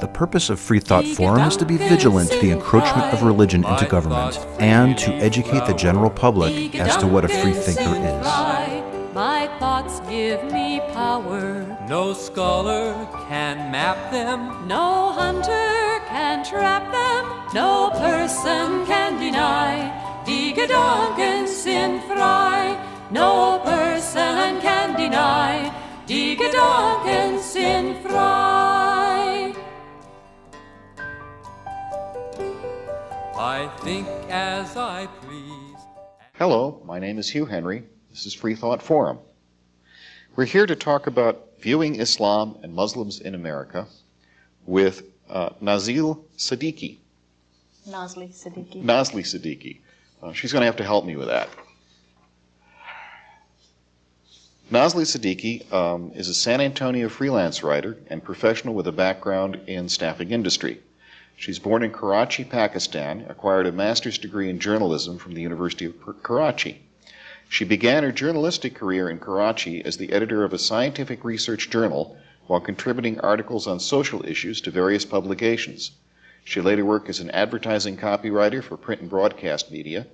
The purpose of Free Thought Forum is to be vigilant to the encroachment of religion into government and to educate the general public as to what a free thinker is. My thoughts give me power. No scholar can map them. No hunter can trap them. No person can deny. Die Gedanken sind frei. No person can deny. Die Gedanken sind frei. I think as I please. Hello, my name is Hugh Henry. This is Free Thought Forum. We're here to talk about viewing Islam and Muslims in America with uh, Nazil Siddiqui. Nazli Siddiqui. Nazli Siddiqui. Uh, she's going to have to help me with that. Nazli Siddiqui um, is a San Antonio freelance writer and professional with a background in staffing industry. She's born in Karachi, Pakistan, acquired a master's degree in journalism from the University of Karachi. She began her journalistic career in Karachi as the editor of a scientific research journal while contributing articles on social issues to various publications. She later worked as an advertising copywriter for print and broadcast media,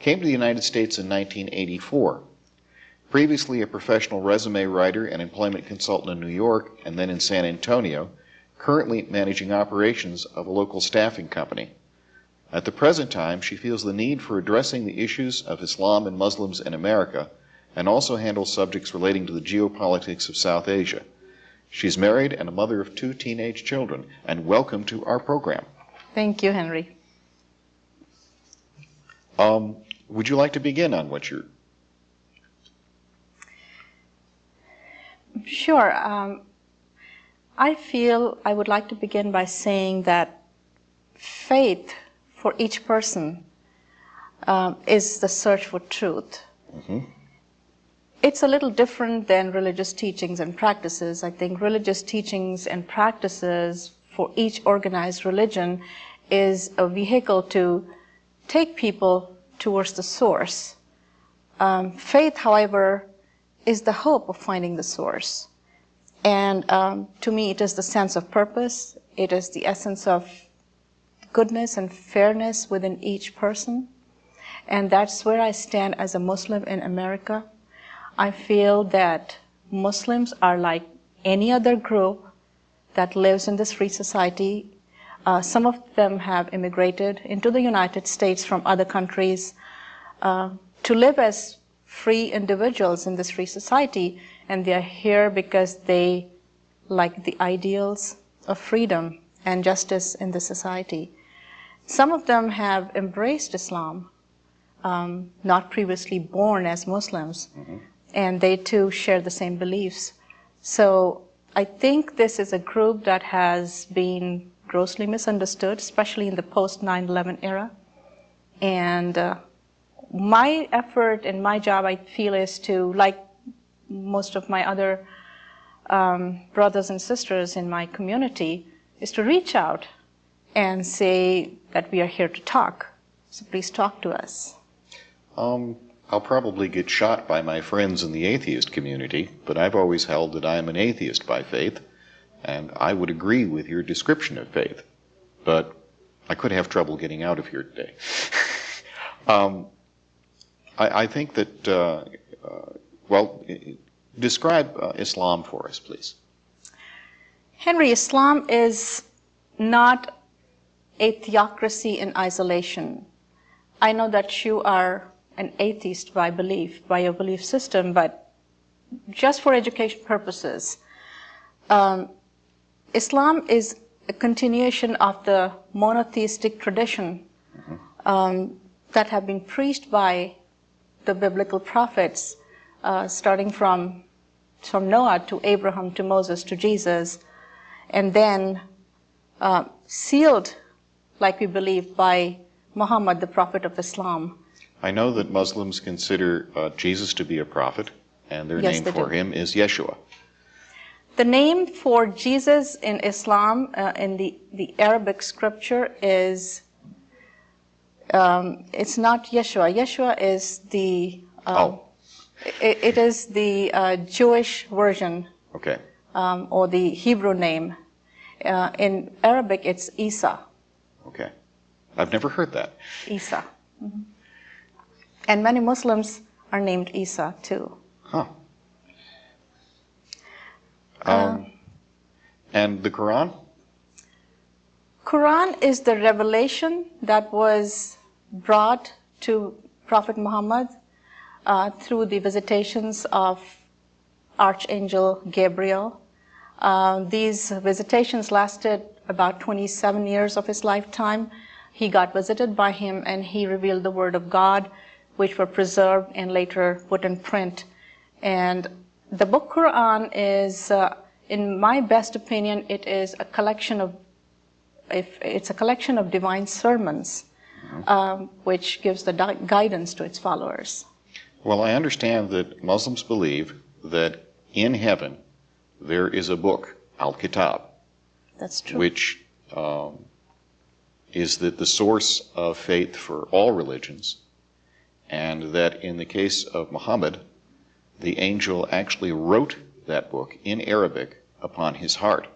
came to the United States in 1984. Previously a professional resume writer and employment consultant in New York and then in San Antonio, currently managing operations of a local staffing company. At the present time, she feels the need for addressing the issues of Islam and Muslims in America and also handles subjects relating to the geopolitics of South Asia. She's married and a mother of two teenage children. And welcome to our program. Thank you, Henry. Um, would you like to begin on what you're? Sure. Um, I feel I would like to begin by saying that faith for each person um, is the search for truth. Mm-hmm. It's a little different than religious teachings and practices. I think religious teachings and practices for each organized religion is a vehicle to take people towards the source. Um, faith, however, is the hope of finding the source. And um, to me, it is the sense of purpose, it is the essence of goodness and fairness within each person. And that's where I stand as a Muslim in America. I feel that Muslims are like any other group that lives in this free society. Uh, some of them have immigrated into the United States from other countries uh, to live as free individuals in this free society, and they are here because they like the ideals of freedom and justice in the society. Some of them have embraced Islam, um, not previously born as Muslims, mm-hmm and they too share the same beliefs. So I think this is a group that has been grossly misunderstood, especially in the post 9 11 era. And uh, my effort and my job, I feel, is to, like most of my other um, brothers and sisters in my community, is to reach out and say that we are here to talk. So please talk to us. Um, I'll probably get shot by my friends in the atheist community, but I've always held that I am an atheist by faith, and I would agree with your description of faith. But I could have trouble getting out of here today. um, I, I, think that, uh, uh, well, describe uh, Islam for us, please. Henry, Islam is not a theocracy in isolation. I know that you are an atheist by belief, by your belief system, but just for education purposes. Um, Islam is a continuation of the monotheistic tradition um, that have been preached by the biblical prophets, uh, starting from, from Noah to Abraham to Moses to Jesus, and then uh, sealed, like we believe, by Muhammad, the prophet of Islam. I know that Muslims consider uh, Jesus to be a prophet, and their yes, name for do. him is Yeshua. The name for Jesus in Islam, uh, in the, the Arabic scripture, is um, it's not Yeshua. Yeshua is the uh, oh. It, it is the uh, Jewish version Okay. um, or the Hebrew name. Uh, in Arabic, it's Isa. Okay. I've never heard that. Isa. Mhm. And many Muslims are named Isa too. Huh. Um, and the Quran? Quran is the revelation that was brought to Prophet Muhammad uh, through the visitations of Archangel Gabriel. Uh, these visitations lasted about 27 years of his lifetime. He got visited by him and he revealed the Word of God, which were preserved and later put in print. And the book Quran is, uh, in my best opinion, it is a collection of if it's a collection of divine sermons, um, which gives the guidance to its followers. Well, I understand that Muslims believe that in heaven there is a book, Al Kitab, That's true. which um, is the, the source of faith for all religions, and that in the case of Muhammad, the angel actually wrote that book in Arabic upon his heart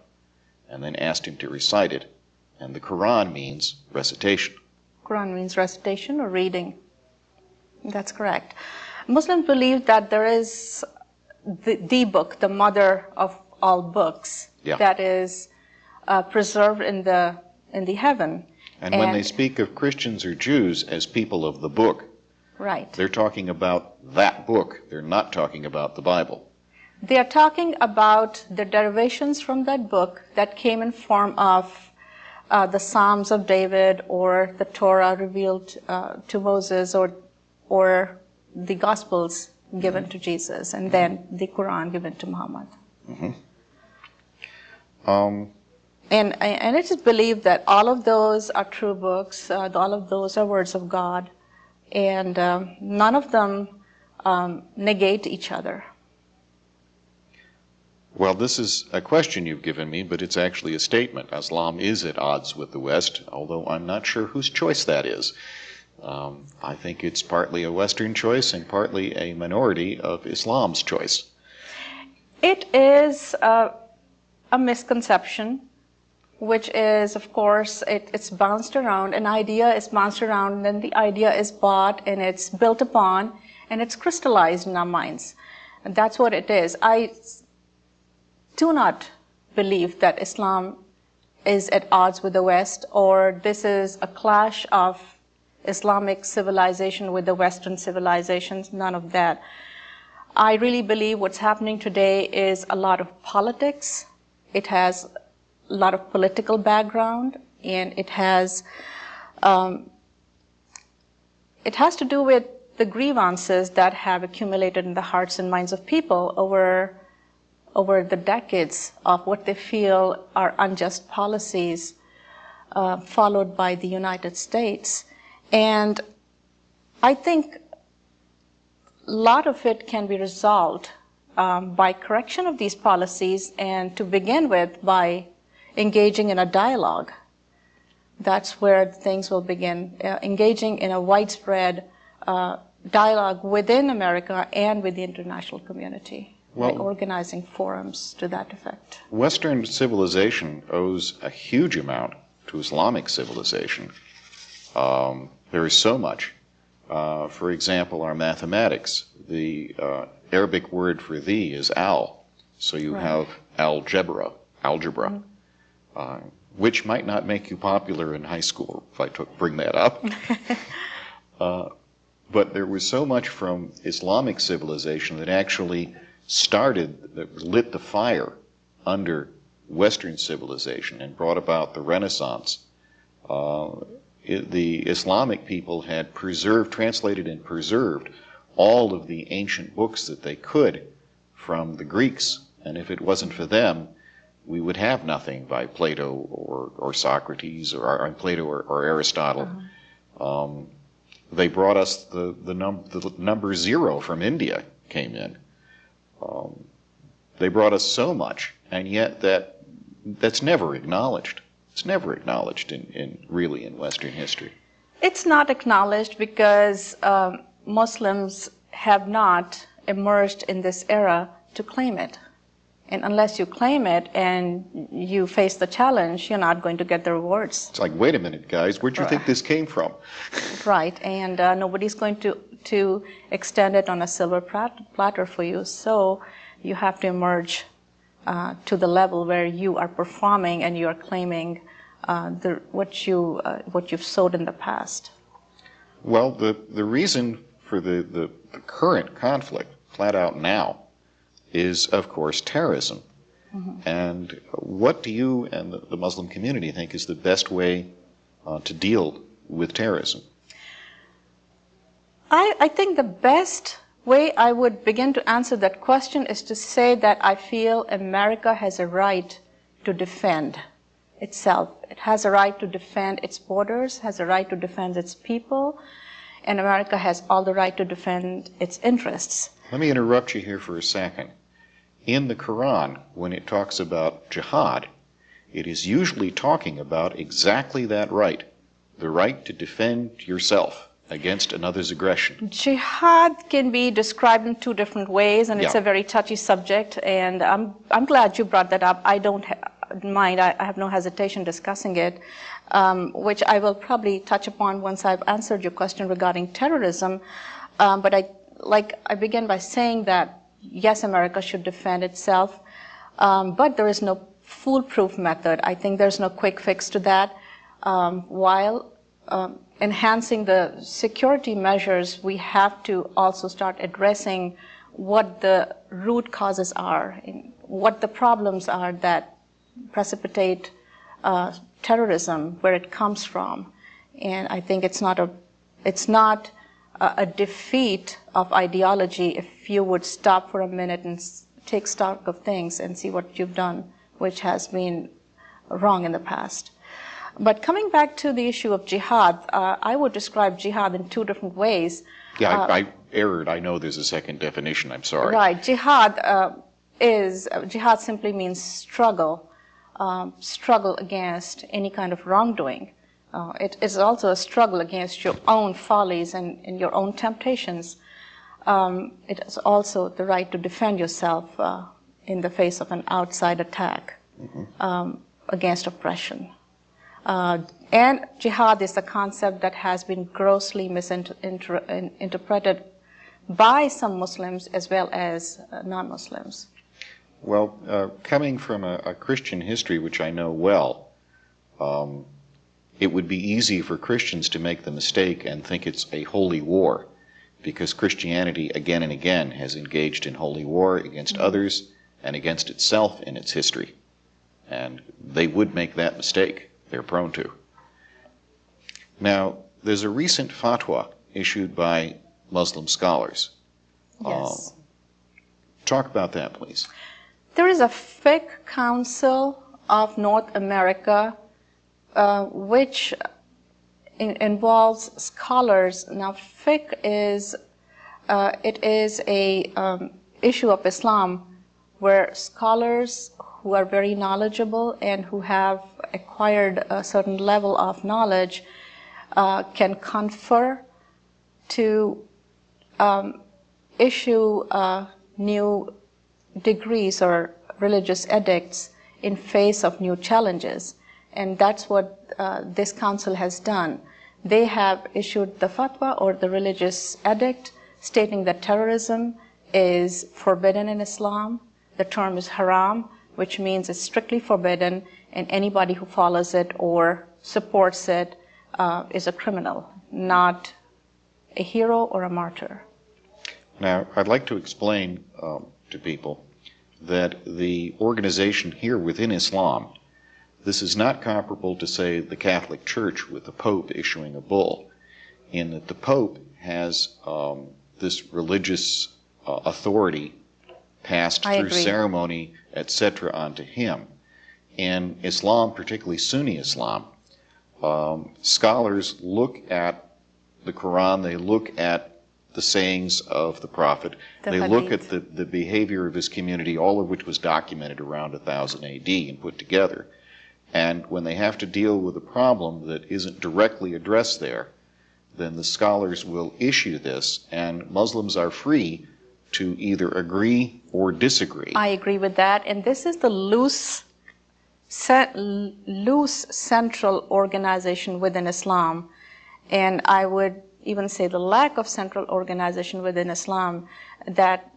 and then asked him to recite it. And the Quran means recitation. Quran means recitation or reading. That's correct. Muslims believe that there is the, the book, the mother of all books, Yeah. that is uh, preserved in the in the heaven. And when they speak of Christians or Jews as people of the book, right, they're talking about that book. They're not talking about the Bible. they are talking about the derivations from that book that came in form of uh, the Psalms of David or the Torah revealed uh, to Moses or or the Gospels given to Jesus and then the Quran given to Muhammad. Um, And, and it is believed that all of those are true books, uh, all of those are words of God, and um, none of them um, negate each other. Well, this is a question you've given me, but it's actually a statement. Islam is at odds with the West, although I'm not sure whose choice that is. Um, I think it's partly a Western choice and partly a minority of Islam's choice. It is a misconception, which is, of course, it, it's bounced around. An idea is bounced around, and then the idea is bought and it's built upon and it's crystallized in our minds. And that's what it is. I do not believe that Islam is at odds with the West or this is a clash of Islamic civilization with the Western civilizations, none of that. I really believe what's happening today is a lot of politics. It has a lot of political background, and it has um, it has to do with the grievances that have accumulated in the hearts and minds of people over over the decades of what they feel are unjust policies uh, followed by the United States, and I think a lot of it can be resolved um, by correction of these policies and to begin with by engaging in a dialogue. That's where things will begin, uh, engaging in a widespread uh, dialogue within America and with the international community by Well- organizing forums to that effect. Western civilization owes a huge amount to Islamic civilization. Um, there is so much. Uh, for example, our mathematics. The uh, Arabic word for thee is al, so you Right. have algebra, algebra, uh, which might not make you popular in high school if I took bring that up. uh, but there was so much from Islamic civilization that actually started, that lit the fire under Western civilization and brought about the Renaissance. Uh, it, the Islamic people had preserved, translated, and preserved all of the ancient books that they could from the Greeks. And if it wasn't for them, we would have nothing by Plato or, or Socrates or, or Plato or, or Aristotle. Um, they brought us the, the, num- the number zero from India came in. Um, they brought us so much, and yet that that's never acknowledged. It's never acknowledged in, in really in Western history. It's not acknowledged because um, Muslims have not emerged in this era to claim it. And unless you claim it and you face the challenge, you're not going to get the rewards. It's like, wait a minute, guys, where'd you think this came from? Right, and uh, nobody's going to, to extend it on a silver platter for you. So you have to emerge uh, to the level where you are performing and you are claiming uh, the, what, you, uh, what you've sowed in the past. Well, the, the reason for the, the, the current conflict, flat out now, is, of course, terrorism. Mm-hmm. And what do you and the, Muslim community think is the best way uh, to deal with terrorism? I, I think the best way I would begin to answer that question is to say that I feel America has a right to defend itself. It has a right to defend its borders, has a right to defend its people, and America has all the right to defend its interests. Let me interrupt you here for a second in the Quran, when it talks about jihad, it is usually talking about exactly that right the right to defend yourself against another's aggression. Jihad can be described in two different ways, and it's a very touchy subject. And I'm, I'm glad you brought that up. I don't ha- mind, I, I, have no hesitation discussing it, um, which I will probably touch upon once I've answered your question regarding terrorism. Um, but I, like I began by saying that yes, America should defend itself, um, but there is no foolproof method. I think there's no quick fix to that. Um, while um, enhancing the security measures, we have to also start addressing what the root causes are, what the problems are that precipitate uh, terrorism, where it comes from. And I think it's not a, it's not a defeat of ideology if you would stop for a minute and take stock of things and see what you've done, which has been wrong in the past. But coming back to the issue of jihad, uh, I would describe jihad in two different ways. Yeah, uh, I, I, erred. I know there's a second definition. I'm sorry. Right. Jihad uh, is uh, jihad simply means struggle, um, struggle against any kind of wrongdoing. Uh, it is also a struggle against your own follies and, and your own temptations. Um, it is also the right to defend yourself uh, in the face of an outside attack mm-hmm. um, against oppression. Uh, and jihad is a concept that has been grossly misinterpreted by some Muslims as well as uh, non Muslims. Well, uh, coming from a, a, Christian history, which I know well, um, it would be easy for Christians to make the mistake and think it's a holy war because Christianity again and again has engaged in holy war against mm-hmm. others and against itself in its history. And they would make that mistake. They're prone to. Now, there's a recent fatwa issued by Muslim scholars. Yes. Uh, talk about that, please. There is a fiqh council of North America uh, which in, involves scholars. Now, fiqh is uh, it is a um, issue of Islam where scholars who are very knowledgeable and who have acquired a certain level of knowledge uh, can confer to um, issue uh, new degrees or religious edicts in face of new challenges. And that's what uh, this council has done. They have issued the fatwa or the religious edict stating that terrorism is forbidden in Islam. The term is haram, which means it's strictly forbidden, and anybody who follows it or supports it uh, is a criminal, not a hero or a martyr. Now, I'd like to explain um, to people that the organization here within Islam this is not comparable to, say, the Catholic Church with the Pope issuing a bull, in that the Pope has um, this religious uh, authority passed I through agree. ceremony, etc., onto him. In Islam, particularly Sunni Islam, um, scholars look at the Quran, they look at the sayings of the Prophet, the they hadith. look at the, the behavior of his community, all of which was documented around 1000 AD and put together. And when they have to deal with a problem that isn't directly addressed there, then the scholars will issue this, and Muslims are free to either agree or disagree. I agree with that. And this is the loose, loose central organization within Islam. And I would even say the lack of central organization within Islam that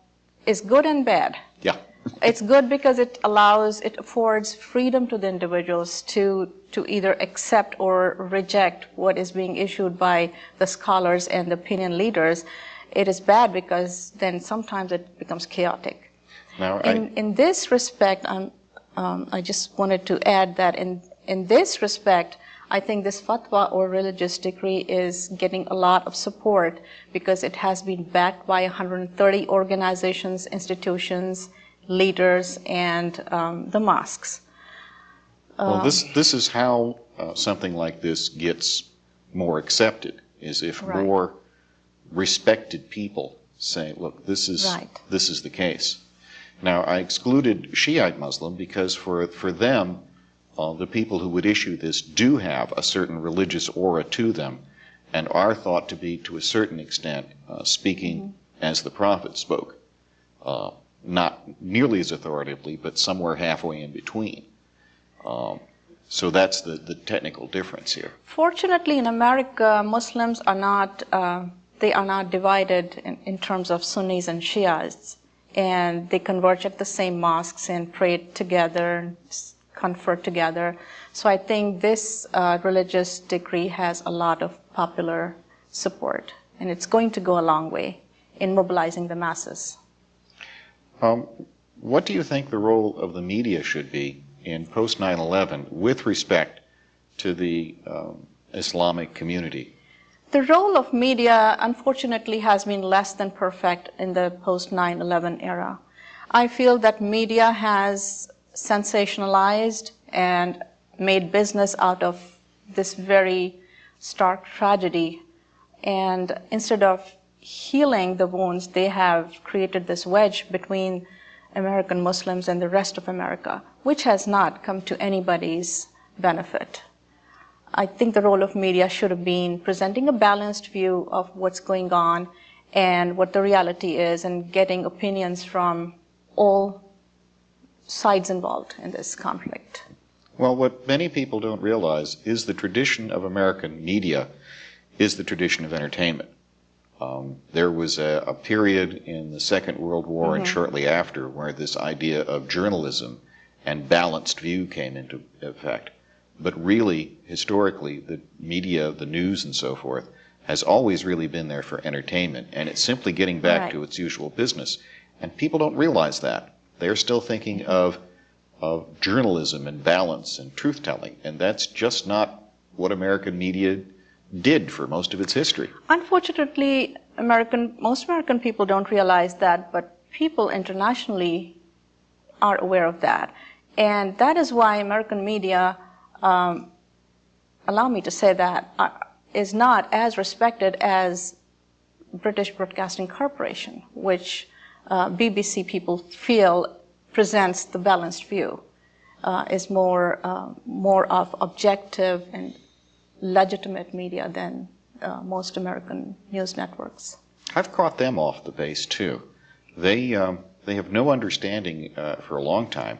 is good and bad. yeah. It's good because it allows, it affords freedom to the individuals to, to either accept or reject what is being issued by the scholars and the opinion leaders. It is bad because then sometimes it becomes chaotic. Now, I, In, in this respect, I'm, um, I just wanted to add that in, in this respect, I think this fatwa or religious decree is getting a lot of support because it has been backed by 130 organizations, institutions, leaders, and um, the mosques. well, this, this is how uh, something like this gets more accepted, is if Right. more respected people say, look, this is, Right. this is the case. Now, I excluded Shiite Muslim because for, for them, uh, the people who would issue this do have a certain religious aura to them and are thought to be, to a certain extent, uh, speaking as the prophet spoke. Not nearly as authoritatively, but somewhere halfway in between. Um, so that's the, the technical difference here. Fortunately, in America, Muslims are not, uh, they are not divided in, in terms of Sunnis and Shiites. And they converge at the same mosques and pray together, confer together. So I think this uh, religious decree has a lot of popular support. And it's going to go a long way in mobilizing the masses. Um, what do you think the role of the media should be in post 9 11 with respect to the um, Islamic community? The role of media, unfortunately, has been less than perfect in the post 9 11 era. I feel that media has sensationalized and made business out of this very stark tragedy. And instead of healing the wounds, they have created this wedge between American Muslims and the rest of America, which has not come to anybody's benefit. I think the role of media should have been presenting a balanced view of what's going on and what the reality is and getting opinions from all sides involved in this conflict. Well, what many people don't realize is the tradition of American media is the tradition of entertainment. Um, there was a, a period in the Second World War and shortly after where this idea of journalism and balanced view came into effect. But really, historically, the media, the news, and so forth, has always really been there for entertainment, and it's simply getting back Right. to its usual business. And people don't realize that. They're still thinking of of journalism and balance and truth telling, and that's just not what American media did for most of its history. Unfortunately, American, most American people don't realize that, but people internationally are aware of that. And that is why American media, um, allow me to say that, uh, is not as respected as British Broadcasting Corporation, which uh, BBC people feel presents the balanced view, uh, is more, uh, more of objective and legitimate media than uh, most American news networks. I've caught them off the base too. They um, they have no understanding uh, for a long time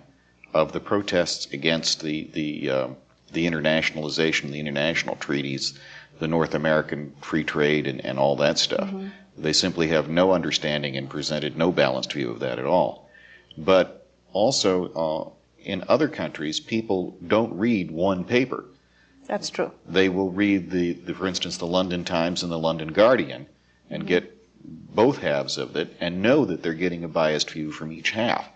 of the protests against the the um, the internationalization, the international treaties, the North American free trade, and, and all that stuff. They simply have no understanding and presented no balanced view of that at all. But also, uh, in other countries, people don't read one paper. That's true. They will read the, the for instance, the London Times and the London Guardian, and get both halves of it, and know that they're getting a biased view from each half.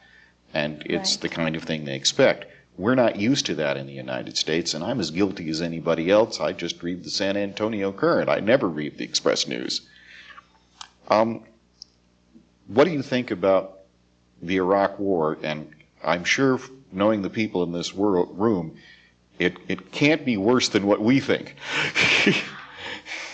And it's Right. the kind of thing they expect. We're not used to that in the United States, and I'm as guilty as anybody else. I just read the San Antonio Current. I never read the Express News. Um, what do you think about the Iraq War? And I'm sure, knowing the people in this world, room, it, it can't be worse than what we think.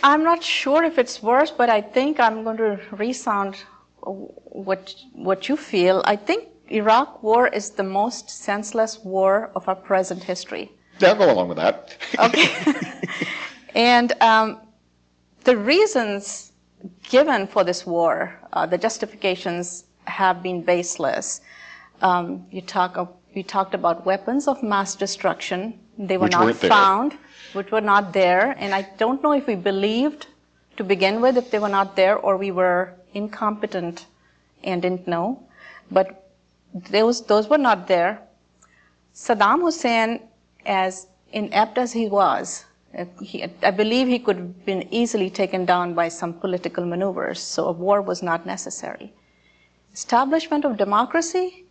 I'm not sure if it's worse, but I think I'm going to resound what what you feel. I think Iraq War is the most senseless war of our present history. I'll go along with that. Okay. and um, the reasons given for this war, uh, the justifications, have been baseless. Um, you, talk of, you talked about weapons of mass destruction. They were Which not weren't there. found, which were not there. And I don't know if we believed to begin with if they were not there or we were incompetent and didn't know. But those, those were not there. Saddam Hussein, as inept as he was, he, I believe he could have been easily taken down by some political maneuvers, so a war was not necessary. Establishment of democracy,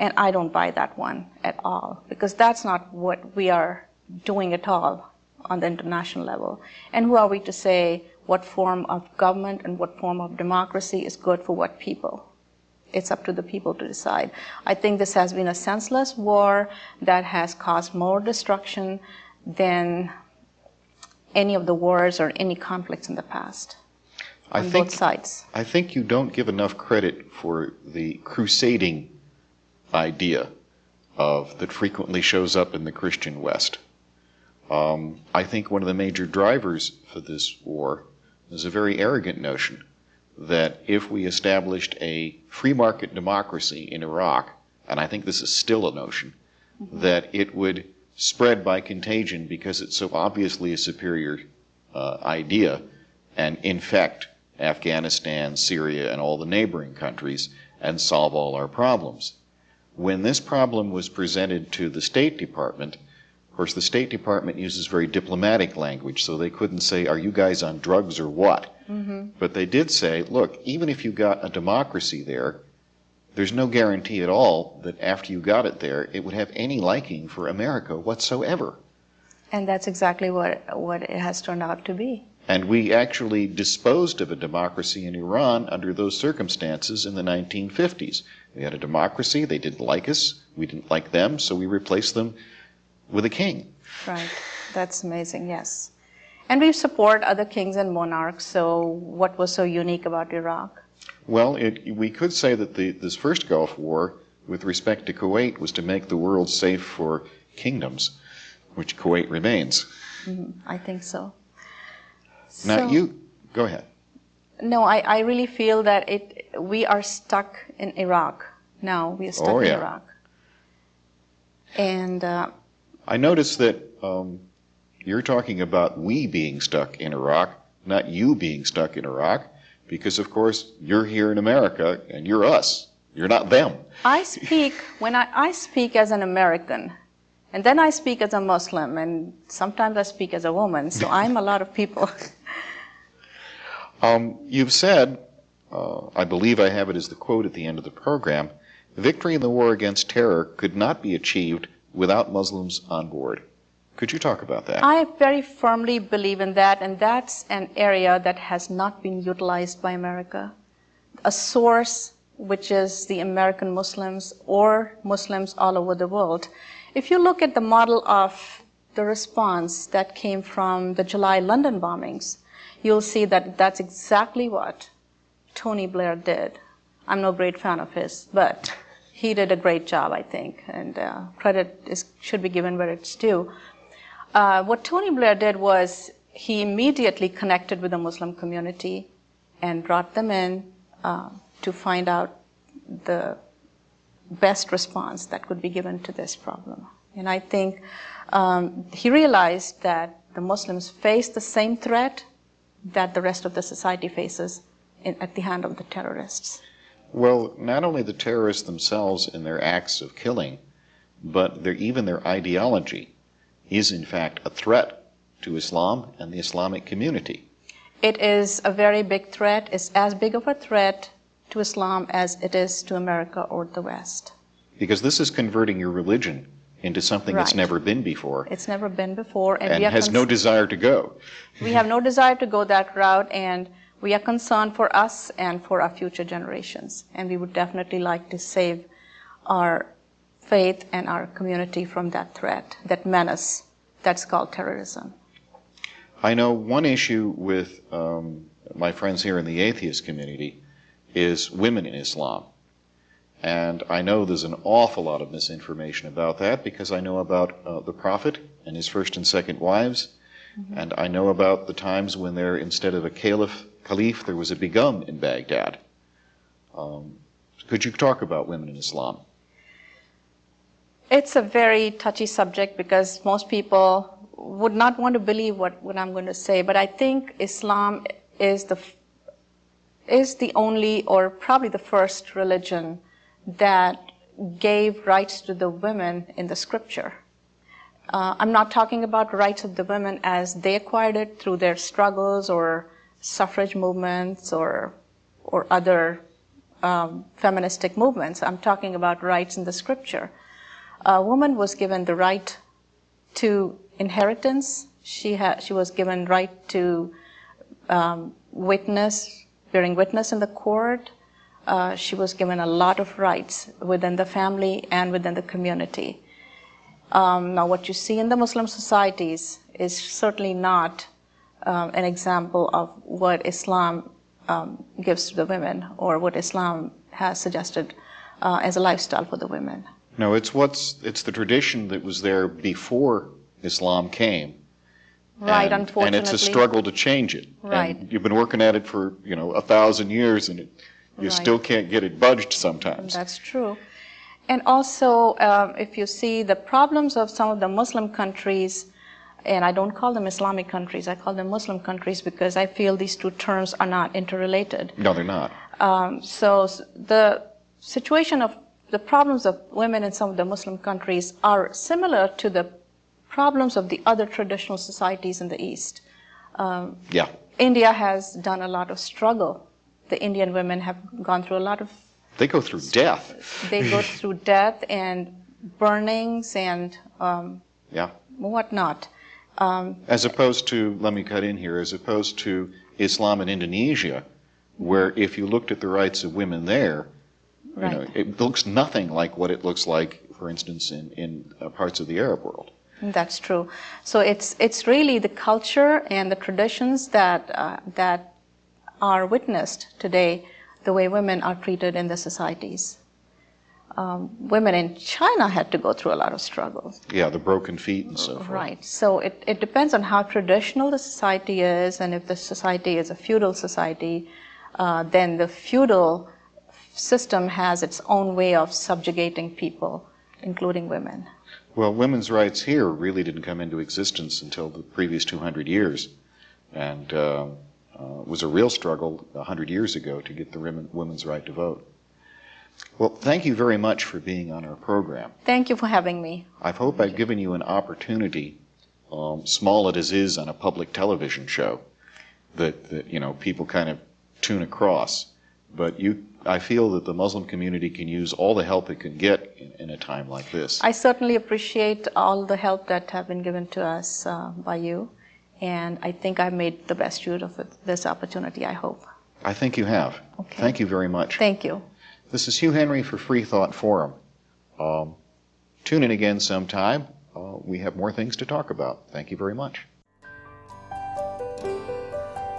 and I don't buy that one at all, because that's not what we are doing at all on the international level. And who are we to say what form of government and what form of democracy is good for what people? It's up to the people to decide. I think this has been a senseless war that has caused more destruction than any of the wars or any conflicts in the past I on think both sides. I think you don't give enough credit for the crusading idea of that frequently shows up in the Christian West. Um, I think one of the major drivers for this war is a very arrogant notion that if we established a free market democracy in Iraq, and I think this is still a notion, that it would spread by contagion because it's so obviously a superior uh, idea and infect Afghanistan, Syria, and all the neighboring countries and solve all our problems. When this problem was presented to the State Department, of course, the State Department uses very diplomatic language, so they couldn't say, Are you guys on drugs or what? Mm-hmm. But they did say, Look, even if you got a democracy there, there's no guarantee at all that after you got it there, it would have any liking for America whatsoever. And that's exactly what, what it has turned out to be. And we actually disposed of a democracy in Iran under those circumstances in the 1950s. We had a democracy, they didn't like us, we didn't like them, so we replaced them with a king. Right. That's amazing, yes. And we support other kings and monarchs, so what was so unique about Iraq? Well, it, we could say that the, this first Gulf War, with respect to Kuwait, was to make the world safe for kingdoms, which Kuwait remains. Mm-hmm. I think so. Now, So- you go ahead. No, I, I really feel that it we are stuck in Iraq now. We are stuck Oh, in. Iraq. And uh, I notice that um, you're talking about we being stuck in Iraq, not you being stuck in Iraq, because of course you're here in America and you're us. You're not them. I speak when I, I speak as an American, and then I speak as a Muslim, and sometimes I speak as a woman. So I'm a lot of people. Um, you've said, uh, I believe I have it as the quote at the end of the program, victory in the war against terror could not be achieved without Muslims on board. Could you talk about that? I very firmly believe in that, and that's an area that has not been utilized by America. A source which is the American Muslims or Muslims all over the world. If you look at the model of the response that came from the July London bombings, you'll see that that's exactly what Tony Blair did. I'm no great fan of his, but he did a great job, I think, and uh, credit is, should be given where it's due. Uh, what Tony Blair did was he immediately connected with the Muslim community and brought them in uh, to find out the best response that could be given to this problem. And I think um, he realized that the Muslims face the same threat that the rest of the society faces in, at the hand of the terrorists. Well, not only the terrorists themselves in their acts of killing, but their, even their ideology is in fact a threat to Islam and the Islamic community. It is a very big threat. It's as big of a threat to Islam as it is to America or the West. Because this is converting your religion into something that's never been before It's never been before, and, and has no desire to go. we have no desire to go that route, and we are concerned for us and for our future generations. And we would definitely like to save our faith and our community from that threat, that menace that's called terrorism. I know one issue with um, my friends here in the atheist community is women in Islam. And I know there's an awful lot of misinformation about that because I know about uh, the Prophet and his first and second wives. And I know about the times when there, instead of a caliph, caliph, there was a begum in Baghdad. Um, Could you talk about women in Islam? It's a very touchy subject because most people would not want to believe what, what I'm going to say, but I think Islam is the is the only or probably the first religion that gave rights to the women in the scripture. Uh, I'm not talking about rights of the women as they acquired it through their struggles or suffrage movements or or other um, feministic movements. I'm talking about rights in the scripture. A woman was given the right to inheritance. She had she was given right to um, witness, bearing witness in the court. Uh, she was given a lot of rights within the family and within the community. Um, now, what you see in the Muslim societies is certainly not um, an example of what Islam um, gives to the women or what Islam has suggested uh, as a lifestyle for the women. No, it's what's it's the tradition that was there before Islam came. Right, and, unfortunately. And it's a struggle to change it. Right. And you've been working at it for, you know, a thousand years and it, you Right. still can't get it budged sometimes. That's true. And also, um, if you see the problems of some of the Muslim countries, and I don't call them Islamic countries, I call them Muslim countries because I feel these two terms are not interrelated. No, they're not. Um, so the situation of the problems of women in some of the Muslim countries are similar to the problems of the other traditional societies in the East. Yeah. India has done a lot of struggle. The Indian women have gone through a lot of They go through death. they go through death and burnings and um, Yeah. whatnot. As opposed to, let me cut in here, as opposed to Islam in Indonesia, where if you looked at the rights of women there, you know, it looks nothing like what it looks like, for instance, in, in uh, parts of the Arab world. That's true. So it's it's really the culture and the traditions that uh, that are witnessed today, the way women are treated in the societies. Um, women in China had to go through a lot of struggles. Yeah, the broken feet and so forth. Right. So it, it depends on how traditional the society is, and if the society is a feudal society, uh, then the feudal system has its own way of subjugating people, including women. Well, women's rights here really didn't come into existence until the previous 200 years, and uh, was a real struggle 100 years ago to get the women's right to vote. Well, thank you very much for being on our program. Thank you for having me. I hope I've given you an opportunity, um, small it as is on a public television show, that, that you know people kind of tune across. But you, I feel that the Muslim community can use all the help it can get in, in a time like this. I certainly appreciate all the help that have been given to us uh, by you, and I think I've made the best use of this opportunity, I hope. I think you have. Okay. Thank you very much. Thank you. This is Hugh Henry for Free Thought Forum. Um, tune in again sometime. Uh, we have more things to talk about. Thank you very much.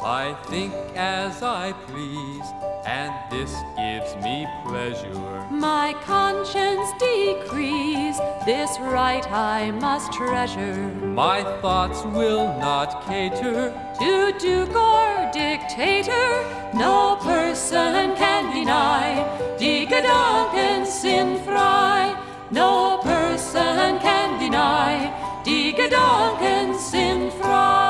I think as I please, and this gives me pleasure. My conscience decrees, this right I must treasure. My thoughts will not cater to duke or dictator. No person can deny, Die Gedanken sind frei. No person can deny, Die Gedanken sind frei.